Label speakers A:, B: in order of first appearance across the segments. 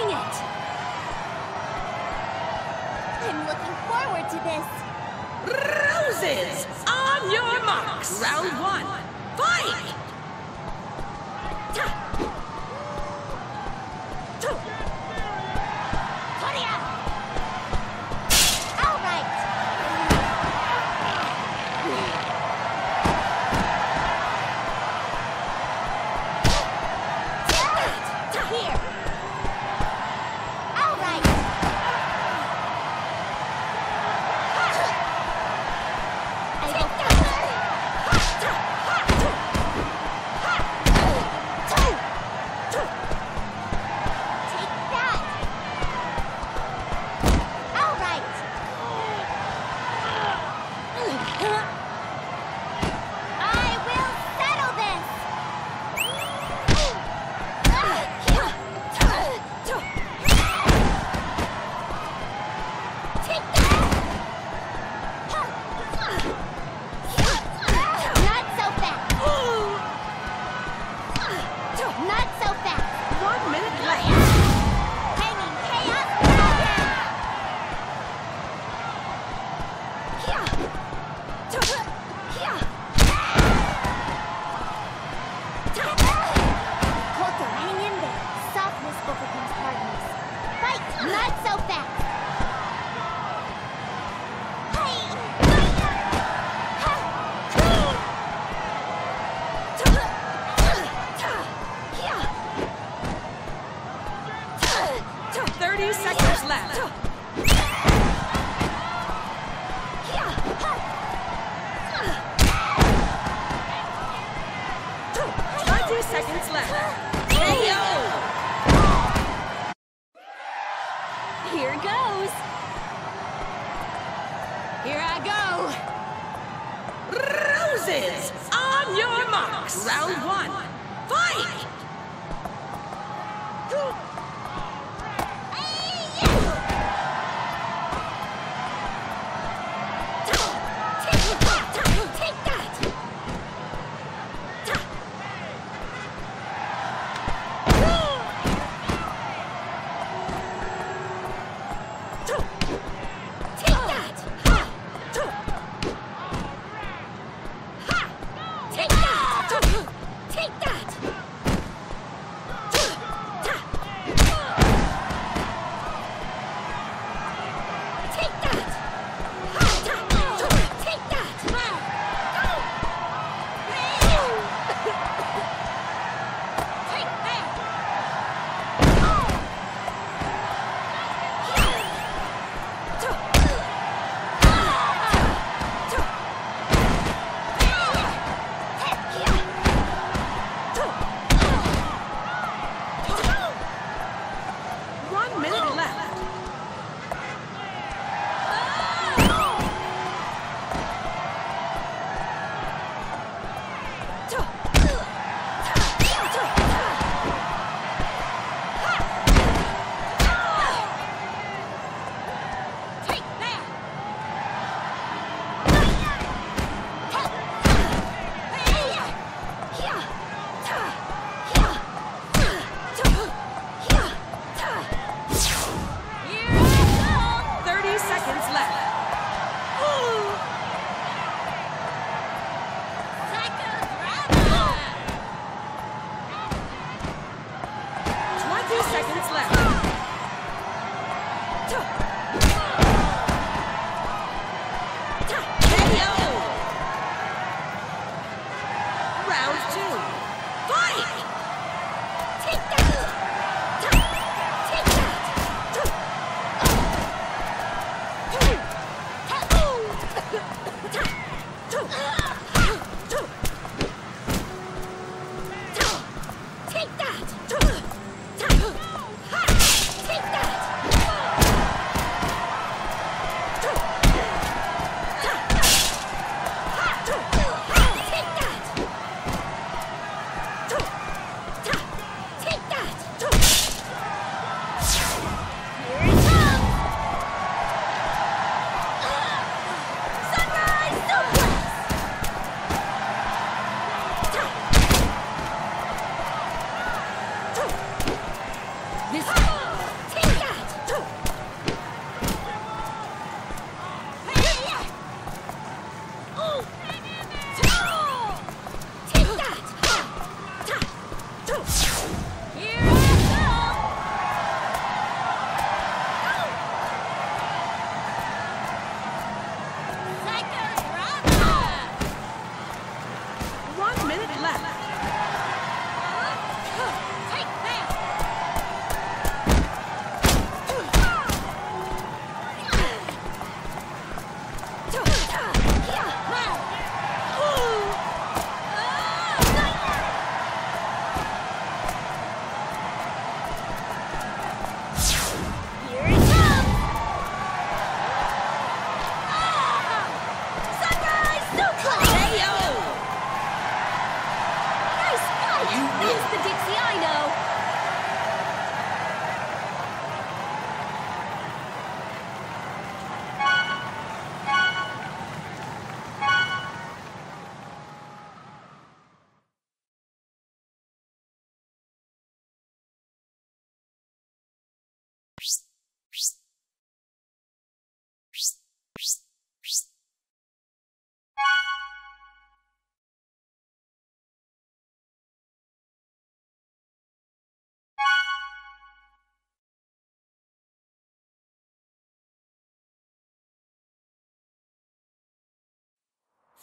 A: doing it! I'm looking forward to this!
B: Roses! On your marks! Round one, fight!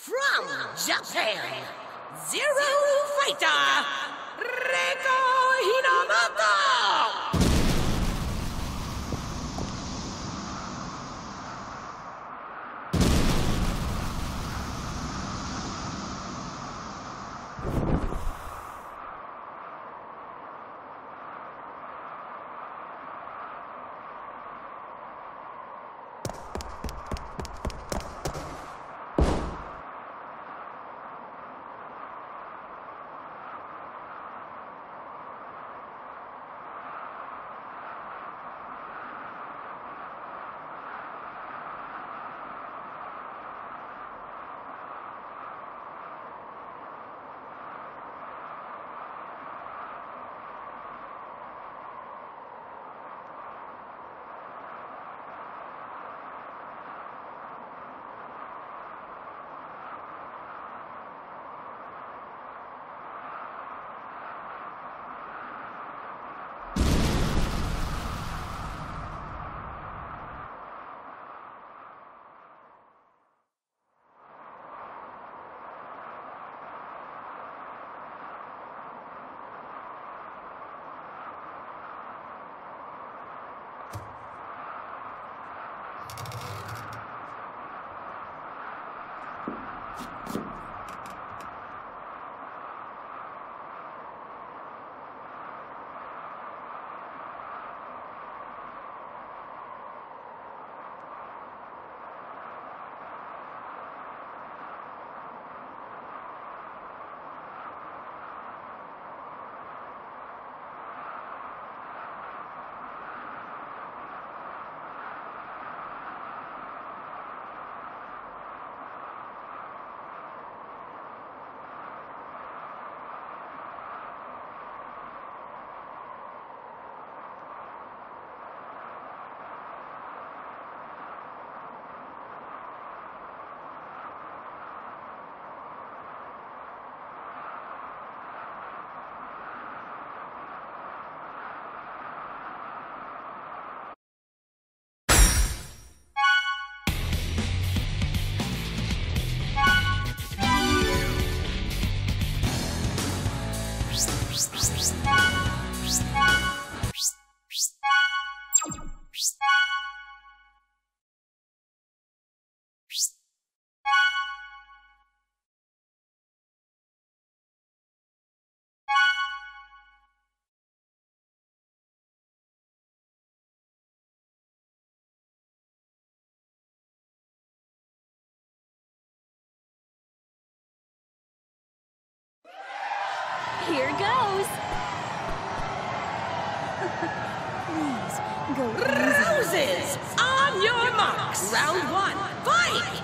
B: From Japan, Zero Fighter, Reiko Hinomoto!
A: Here goes. Please, go.
B: Roses! On your marks! Round one, fight!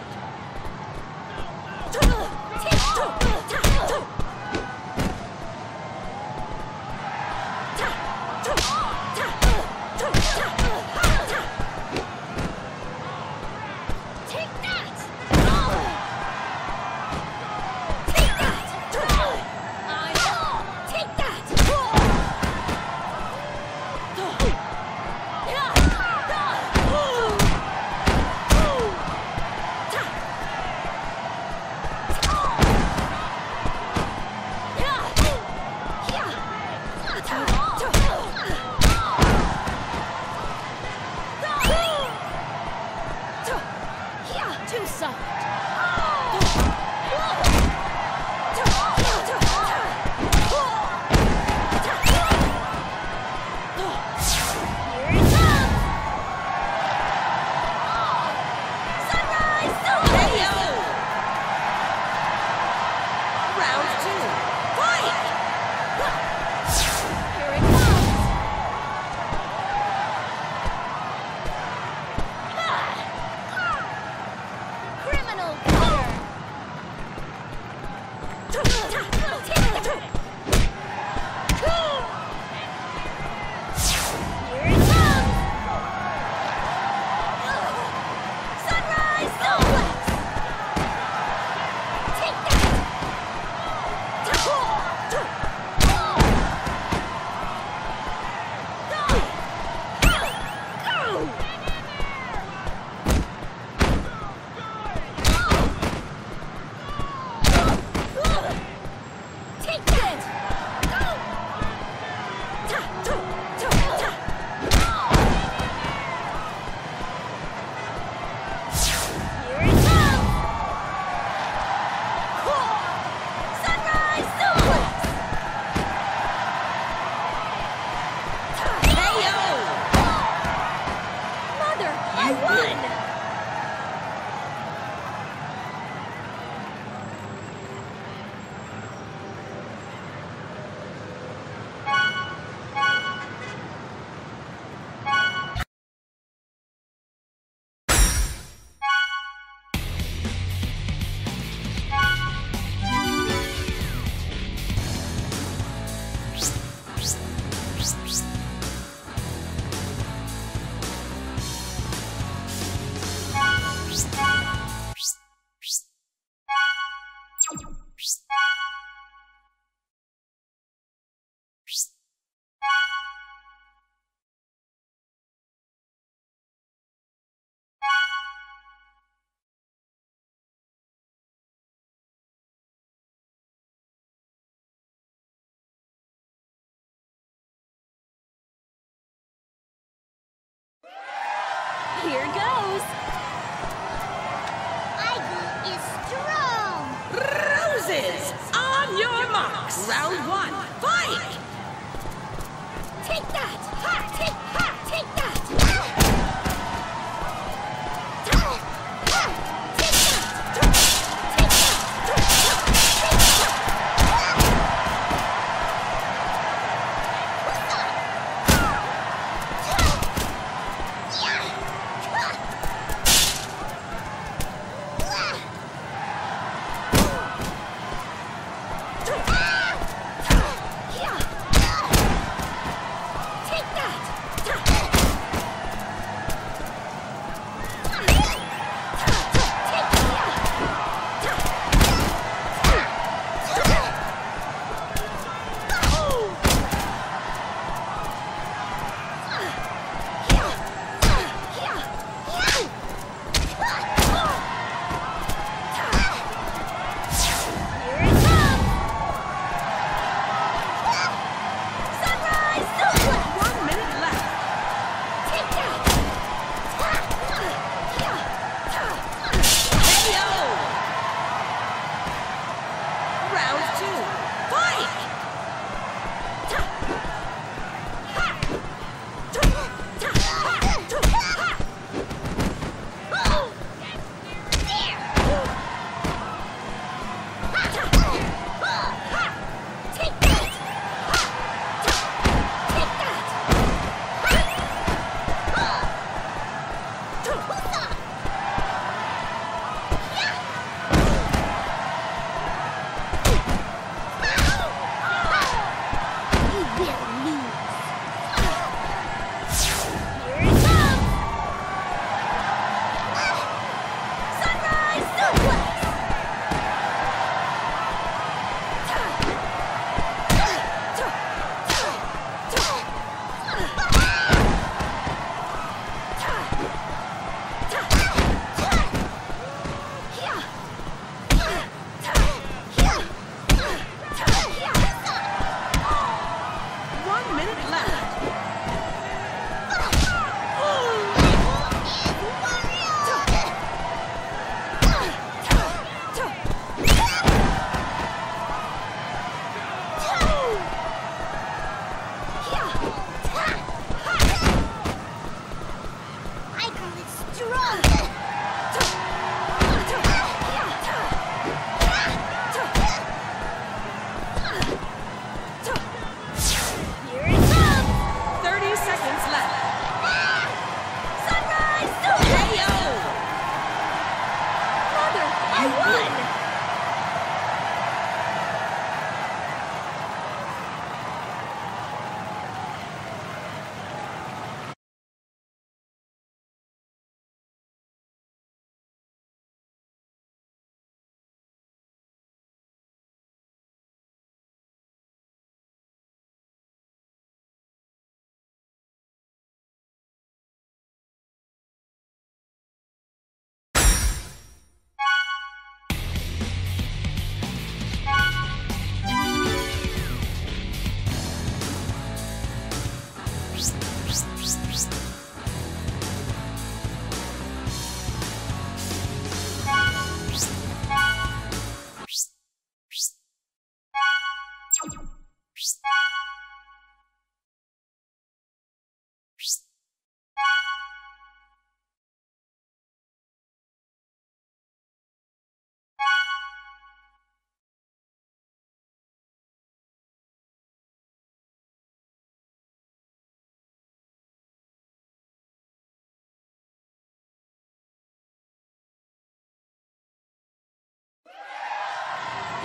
A: Here goes! Ivy is strong!
B: Roses! On your marks! Round one, fight!
A: Take that! Ha! Take ha! Take that!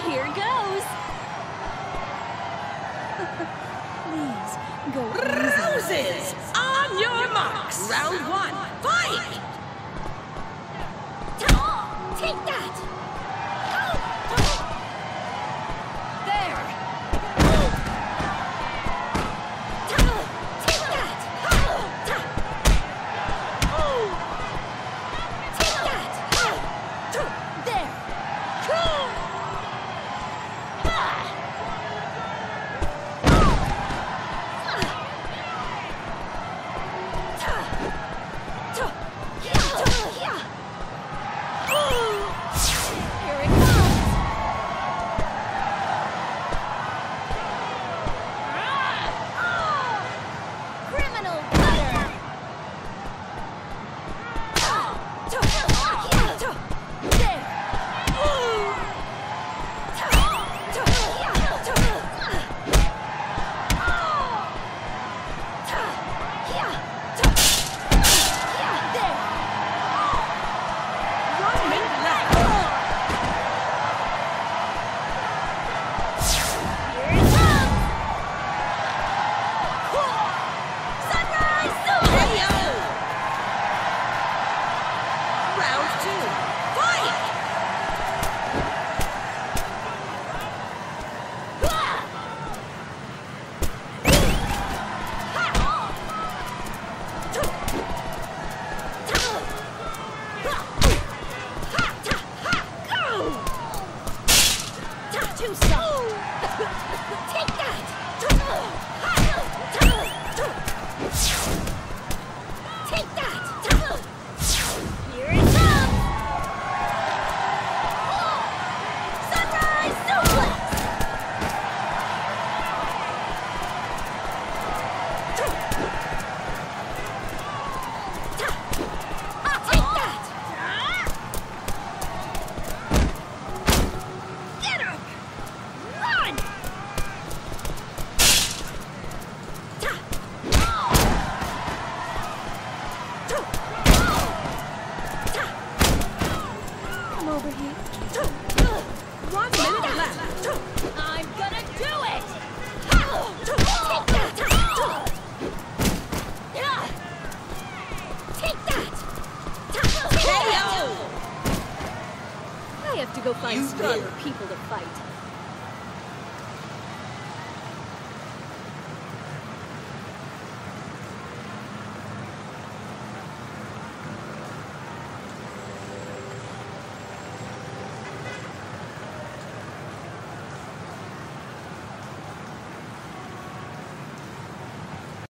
C: Here goes. Please, go
D: Roses, on your marks. Round one, fight!
B: Take that!